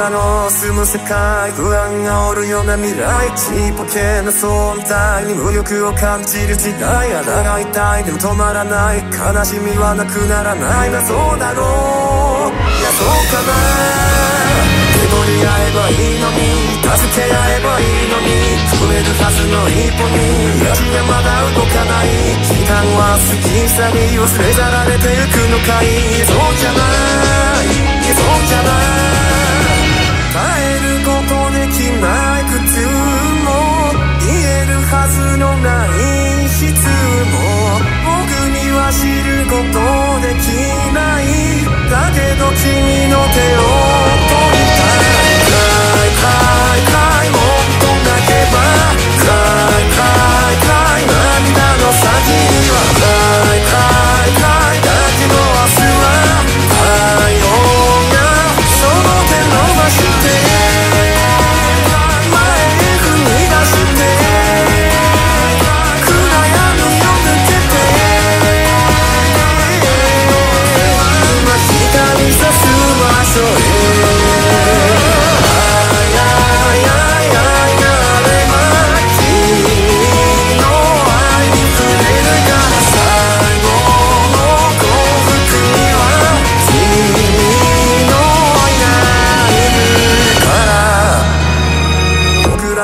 進む世界不安がおるような未来ちっぽけな存在に無力を感じる時代あらが痛いでも止まらない悲しみはなくならないなそうだろういやそうかな。手取り合えばいいのに助け合えばいいのに踏めるはずの一歩に足がまだ動かな。い時間は過ぎ去り忘れ去られてゆくのかいそうじゃな。いそうじゃな。い君の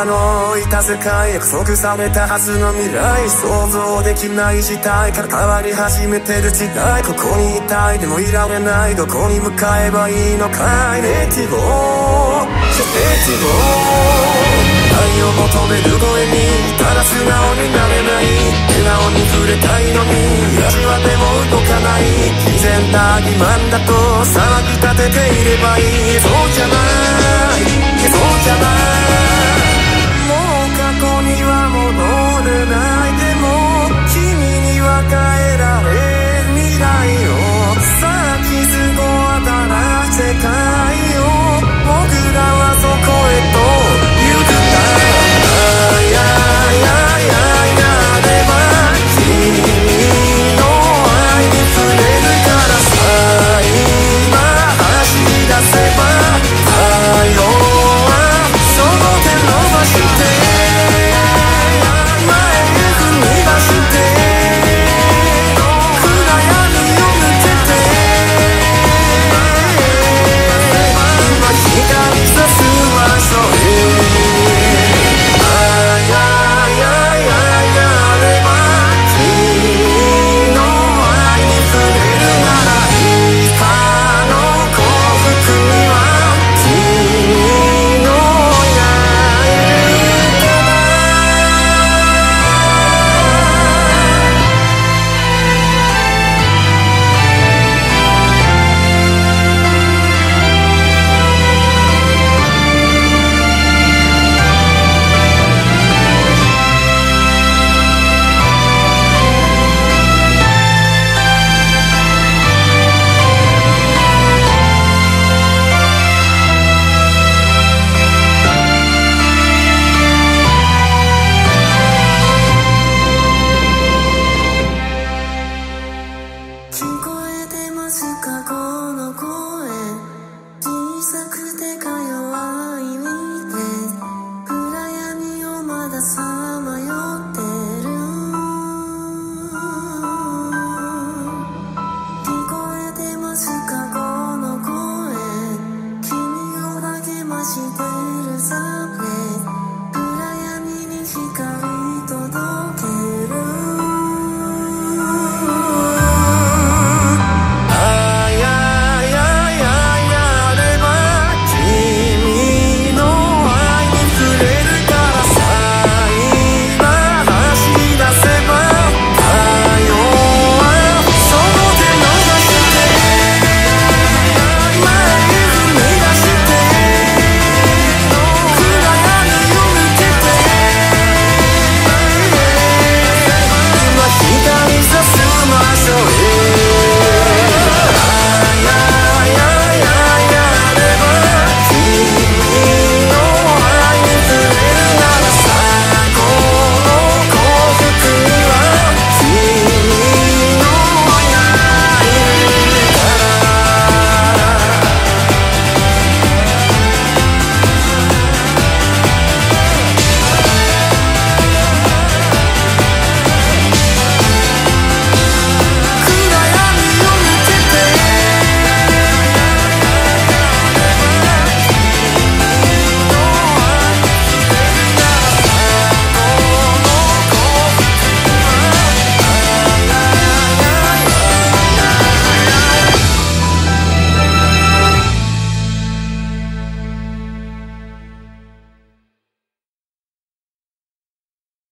のいた世界約束されたはずの未来想像できない事態から変わり始めてる時代ここに。いたいでもいられないどこに。向かえばいいのかいネティボネティボ愛を求める声に。ただ素直に。なれない笑顔に。触れたいのに。足はでも動かない毅然な欺瞞だと騒ぎ立てていればいいそうじゃない